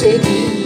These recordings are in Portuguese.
seguir.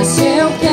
Mas eu quero.